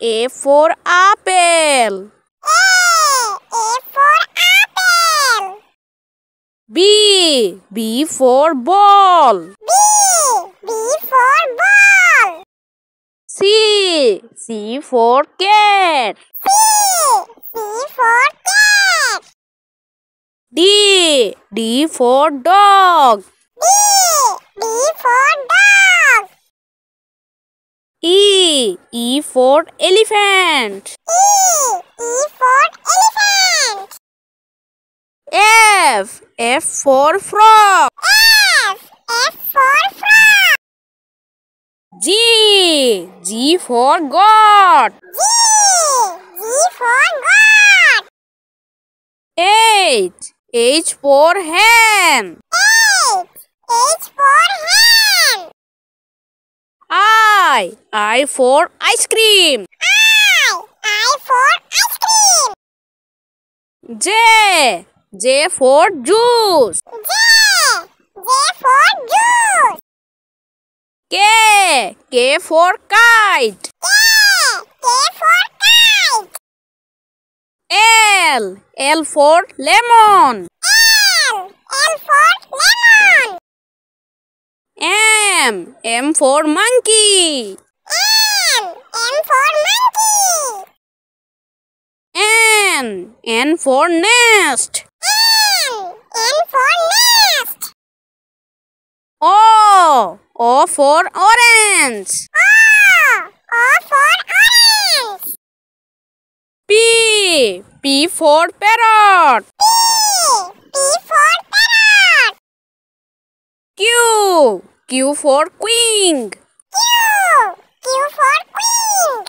A for apple. A. A for apple. B. B for ball. B. B for ball. C. C for cat. C. C for cat. D. D for dog. D. D for dog. E. E for elephant. E. E for elephant. F. F for frog. F. F for frog. G. G for God. G. G for God. H. H for hen. H. H for hen. I. I for ice cream. I. I for ice cream. J. J for juice. J. J for juice. K. K for kite. K. K for kite. L. L for lemon. L. L for lemon. M. M M for monkey. M. M for monkey. N. N for nest. N. N for nest. O. O for orange. O. O for orange. P. P for parrot. P. P for parrot. Q. For queen. Q. Q for queen.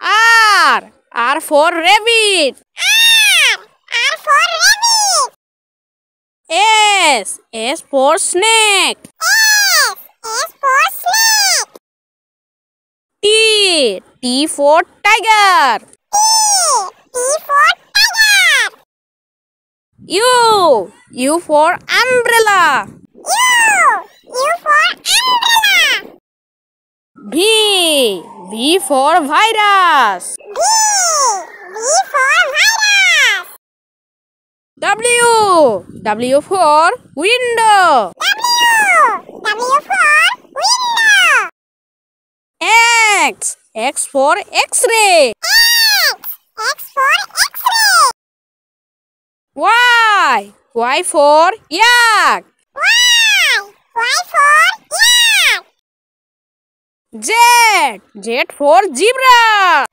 R. R for rabbit. R. R for rabbit. S. S for snake. S. S for snake. T. T for tiger. T. T for tiger. U. U for umbrella. U. U for umbrella. V. V for virus. V. V for virus. W. W for window. W. W for window. X. X for X-ray. X. X for X-ray. Y. Y for yak. Y. Y for yak. Z. Z for zebra.